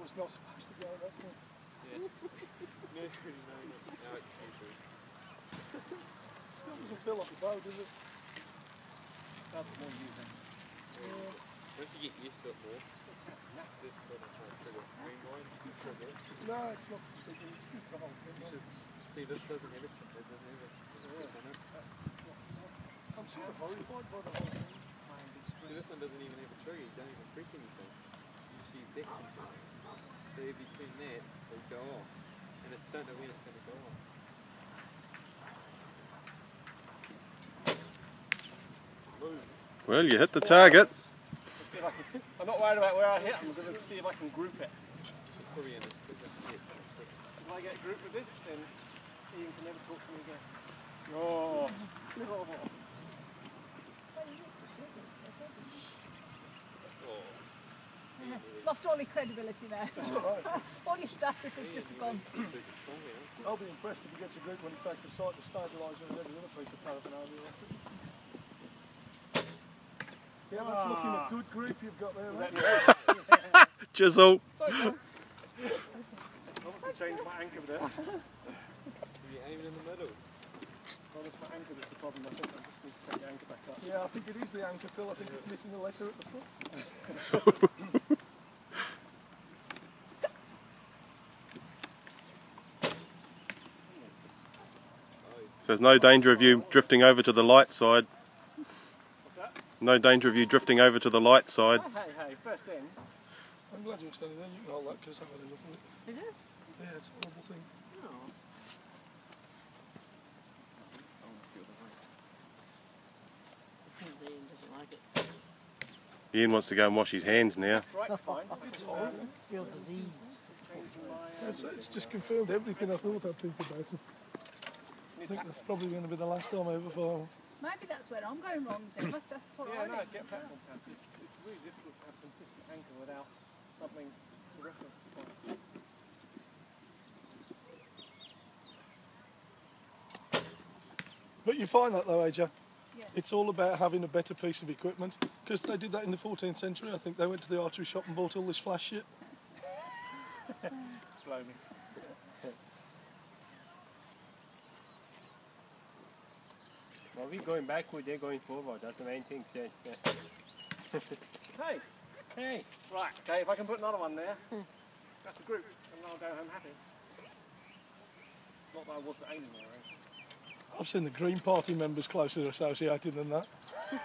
was not supposed to go at that point. Yeah. no, no, no, no. Still doesn't feel like a bow, does it? That's the more using. Once you get used to it more, this kind of trigger. Green. No, it's not particularly. It's just the whole thing. You should see this doesn't have a trigger. It doesn't have a piece on it. I'm sort of horrified by the whole thing. So this one doesn't even have a trigger. You don't even press anything. You just use that control. So if you turn that, it'll go off. And it don't know when it's going to go off. Well, you hit the target. Let's see if I can, I'm not worried about where I hit, I'm going to see if I can group it. Probably in this position. Yes. If I get grouped with this, then Ian can never talk to me again. Oh, oh. Lost all your credibility there. It's all right. all your status has just gone. I'll be impressed if he gets a grip when he takes the sight, the stabiliser and every other piece of paraphernalia off it. Yeah, that's looking a ah. good group you've got there. mate. Chisel. sorry, Tom. Obviously changed my anchor there. If you aiming in the middle. Well, it's my anchor that's the problem. I think I just need to take the anchor back up. Yeah, I think it is the anchor, Phil. I think it's missing the letter at the foot. So there's no danger of you drifting over to the light side. No danger of you drifting over to the light side. Hey, hey, hey, first in. I'm glad you're standing there. You can hold that because I've had enough of it. Did it? Yeah, it's a horrible thing. Ian doesn't like it. Ian wants to go and wash his hands now. Right's fine. It's horrible. Feels diseased. It's, it's just confirmed everything I thought I'd think about it. I think that's probably going to be the last time I ever fall. Maybe that's where I'm going wrong, Dennis. That's what Yeah, I no, think. jet platform tap. It's, it's really difficult to have consistent anchor without something to reference. point. But you find that though, AJ? Yeah. It's all about having a better piece of equipment. Because they did that in the 14th century. I think they went to the archery shop and bought all this flash shit. Blow me. Well, we're going backward, they're going forward. That's the main thing said. Yeah. Hey, Hey, right, okay, if I can put another one there, that's a group, and I'll go home happy. Not that I was aiming there, eh? I've seen the Green Party members closer associated than that.